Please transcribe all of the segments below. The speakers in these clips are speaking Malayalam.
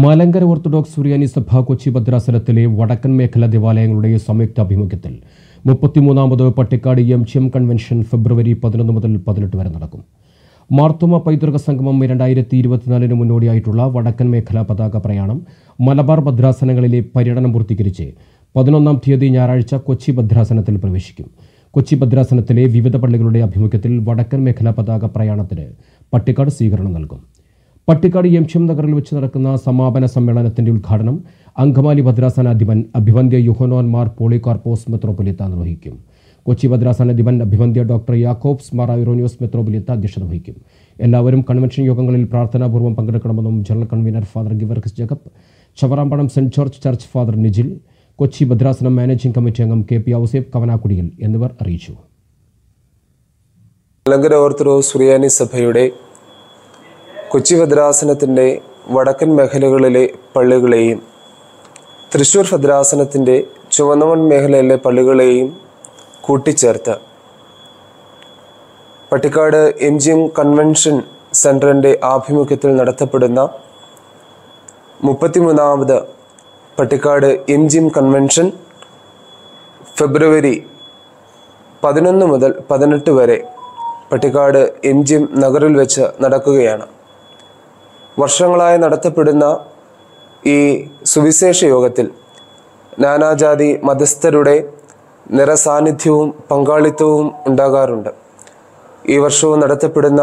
മലങ്കര ഓർത്തഡോക്സ് സുറിയാനി സഭ കൊച്ചി ഭദ്രാസനത്തിലെ വടക്കൻ മേഖല ദേവാലയങ്ങളുടെ സംയുക്ത ആഭിമുഖ്യത്തിൽ മുപ്പത്തിമൂന്നാമത് Pattikkad M G M convention ഫെബ്രുവരി പതിനൊന്ന് മുതൽ പതിനെട്ട് വരെ നടക്കും. മാർത്തോമ പൈതൃക സംഗമം രണ്ടായിരത്തി ഇരുപത്തിനാലിന് മുന്നോടിയായിട്ടുള്ള വടക്കൻ മേഖല പതാക പ്രയാണം മലബാർ ഭദ്രാസനങ്ങളിലെ പര്യടനം പൂർത്തീകരിച്ച് പതിനൊന്നാം തീയതി ഞായറാഴ്ച കൊച്ചി ഭദ്രാസനത്തിൽ പ്രവേശിക്കും. കൊച്ചി ഭദ്രാസനത്തിലെ വിവിധ പള്ളികളുടെ ആഭിമുഖ്യത്തിൽ വടക്കൻ മേഖല പതാക പ്രയാണത്തിന് പട്ടിക്കാട് സ്വീകരണം നൽകും. പട്ടിക്കാട് എം എം നഗറിൽ വെച്ച് നടക്കുന്ന സമാപന സമ്മേളനത്തിന്റെ ഉദ്ഘാടനം അങ്കമാലി ഭദ്രാസനാധിപൻ അഭിവന്ദ്യ യുഹോനോൻ മാർ പോളികാർപ്പോസ് മെത്രോപൊലിത്ത നിർവഹിക്കും. കൊച്ചി ഭദ്രാസനാധിപൻ അഭിവന്ദ്യ ഡോക്ടർ യാക്കോബ്സ് മാർ ഐറോനിയോസ് മെത്രോപൊലിത്ത അധ്യക്ഷത വഹിക്കും. എല്ലാവരും കൺവെൻഷൻ യോഗങ്ങളിൽ പ്രാർത്ഥനാപൂർവം പങ്കെടുക്കണമെന്നും general convener father Geevarghese Jacob Chavarampadam saint George church father Nijil Kochi ഭദ്രാസനം managing committee അംഗം കെ പി ഔസേബ് കവനാക്കുടിയിൽ എന്നിവർ അറിയിച്ചു. മലങ്കര ഓർത്തഡോക്സ് സുറിയാനി സഭയുടെ കൊച്ചി ഭദ്രാസനത്തിന്റെ വടക്കൻ മേഖലകളിലെ പള്ളികളെയും തൃശ്ശൂർ ഭദ്രാസനത്തിന്റെ ചുവന്നമൺ മേഖലയിലെ പള്ളികളെയും കൂട്ടിച്ചേർത്ത്. Pattikkad M G M convention സെന്ററിന്റെ ആഭിമുഖ്യത്തിൽ നടത്തപ്പെടുന്ന മുപ്പത്തിമൂന്നാമത് Pattikkad M G M convention ഫെബ്രുവരി പതിനൊന്ന് മുതൽ പതിനെട്ട് വരെ പട്ടിക്കാട് എം ജി എം നഗറിൽ വെച്ച് നടക്കുകയാണ്. വർഷങ്ങളായി നടത്തപ്പെടുന്ന ഈ സുവിശേഷ യോഗത്തിൽ നാനാജാതി മതസ്ഥരുടെ നിറസാന്നിധ്യവും പങ്കാളിത്തവും ഉണ്ടാകാറുണ്ട്. ഈ വർഷവും നടത്തപ്പെടുന്ന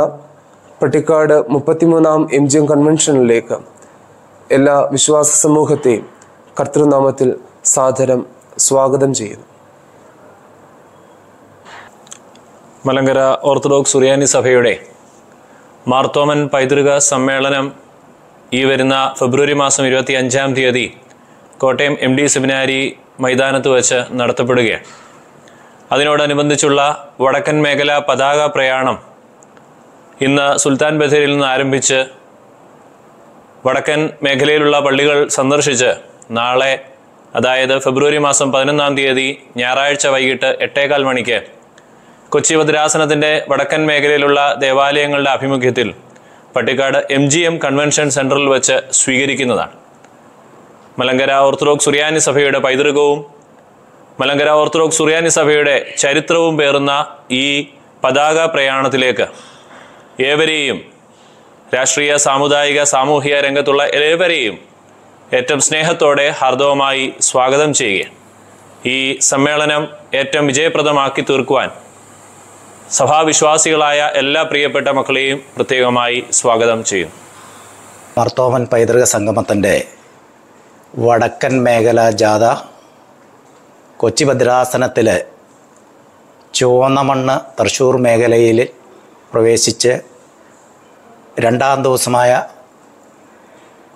പട്ടിക്കാട് മുപ്പത്തിമൂന്നാം എം ജി എം കൺവെൻഷനിലേക്ക് എല്ലാ വിശ്വാസ സമൂഹത്തെയും കർത്തൃനാമത്തിൽ സാദരം സ്വാഗതം ചെയ്യുന്നു. മലങ്കര ഓർത്തഡോക്സ് സുറിയാനി സഭയുടെ മാർത്തോമൻ പൈതൃക സമ്മേളനം ഈ വരുന്ന ഫെബ്രുവരി മാസം ഇരുപത്തി അഞ്ചാം തീയതി കോട്ടയം എം ഡി സെമിനാരി മൈതാനത്ത് വെച്ച് നടത്തപ്പെടുകയാണ്. അതിനോടനുബന്ധിച്ചുള്ള വടക്കൻ മേഖല പതാക പ്രയാണം ഇന്ന് സുൽത്താൻ ബത്തേരിയിൽ നിന്ന് ആരംഭിച്ച് വടക്കൻ മേഖലയിലുള്ള പള്ളികൾ സന്ദർശിച്ച് നാളെ അതായത് ഫെബ്രുവരി മാസം പതിനൊന്നാം തീയതി ഞായറാഴ്ച വൈകിട്ട് എട്ടേകാൽ മണിക്ക് കൊച്ചി ഭദ്രാസനത്തിന്റെ വടക്കൻ മേഖലയിലുള്ള ദേവാലയങ്ങളുടെ ആഭിമുഖ്യത്തിൽ Pattikkad M G M convention സെന്ററിൽ വെച്ച് സ്വീകരിക്കുന്നതാണ്. മലങ്കര ഓർത്തഡോക്സ് സുറിയാനി സഭയുടെ പൈതൃകവും മലങ്കര ഓർത്തഡോക്സ് സുറിയാനി സഭയുടെ ചരിത്രവും പേറുന്ന ഈ പതാക പ്രയാണത്തിലേക്ക് ഏവരെയും രാഷ്ട്രീയ സാമുദായിക സാമൂഹിക രംഗത്തുള്ള ഏവരെയും ഏറ്റവും സ്നേഹത്തോടെ ഹാർദവമായി സ്വാഗതം ചെയ്യുകയാണ്. ഈ സമ്മേളനം ഏറ്റവും വിജയപ്രദമാക്കി തീർക്കുവാൻ സഭാവിശ്വാസികളായ എല്ലാ പ്രിയപ്പെട്ട മക്കളെയും പ്രത്യേകമായി സ്വാഗതം ചെയ്യും. മർത്തോമൻ പൈതൃക സംഗമത്തിന്റെ വടക്കൻ മേഖല ജാഥ കൊച്ചി ഭദ്രാസനത്തിൽ ചുവന്നമണ്ണ് തൃശ്ശൂർ മേഖലയിൽ പ്രവേശിച്ച് രണ്ടാം ദിവസമായ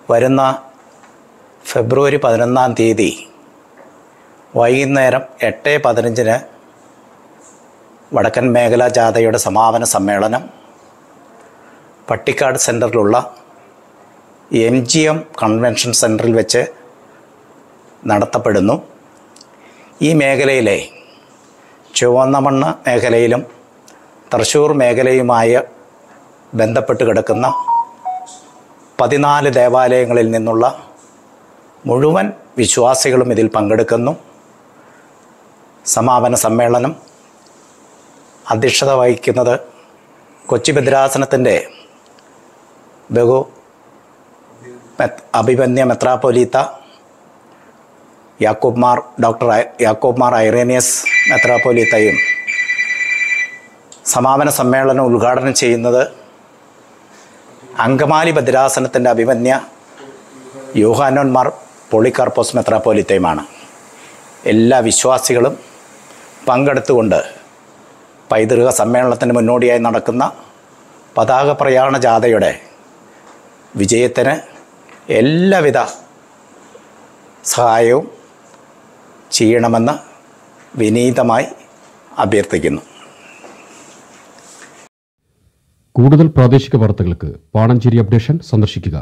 വരുന്ന ഫെബ്രുവരി പതിനൊന്നാം തീയതി വൈകുന്നേരം എട്ട് പതിനഞ്ചിന് വടക്കൻ മേഖലാ ജാഥയുടെ സമാപന സമ്മേളനം പട്ടിക്കാട് സെന്ററിലുള്ള എം ജി എം കൺവെൻഷൻ സെന്ററിൽ വെച്ച് നടത്തപ്പെടുന്നു. ഈ മേഖലയിലെ ചുവന്നമണ്ണ് മേഖലയിലും തൃശ്ശൂർ മേഖലയുമായി ബന്ധപ്പെട്ട് കിടക്കുന്ന പതിനാല് ദേവാലയങ്ങളിൽ നിന്നുള്ള മുഴുവൻ വിശ്വാസികളും ഇതിൽ പങ്കെടുക്കുന്നു. സമാപന സമ്മേളനം അധ്യക്ഷത വഹിക്കുന്നത് കൊച്ചി ഭദ്രാസനത്തിന്റെ ബഹു അഭിമന്യ മെത്രാപ്പൊലീത്ത യാക്കോബ് മാർ ഡോക്ടർ യാക്കൂബ് മാർ ഐറേനിയസ് മെത്രാപ്പൊലീത്തയും സമാപന സമ്മേളനം ഉദ്ഘാടനം ചെയ്യുന്നത് അങ്കമാലി ഭദ്രാസനത്തിന്റെ അഭിമന്യ യൂഹാനോന്മാർ പൊളിക്കാർപ്പോസ് മെത്രാപ്പോലിത്തയുമാണ്. എല്ലാ വിശ്വാസികളും പങ്കെടുത്തുകൊണ്ട് പൈതൃക സമ്മേളനത്തിന് മുന്നോടിയായി നടക്കുന്ന പതാക പ്രയാണ ജാഥയുടെ വിജയത്തിന് എല്ലാവിധ സഹായവും ചെയ്യണമെന്ന് വിനീതമായി അഭ്യർത്ഥിക്കുന്നു. കൂടുതൽ പ്രാദേശിക വാർത്തകൾക്ക് പാണഞ്ചേരി അപ്ഡേഷൻ സന്ദർശിക്കുക.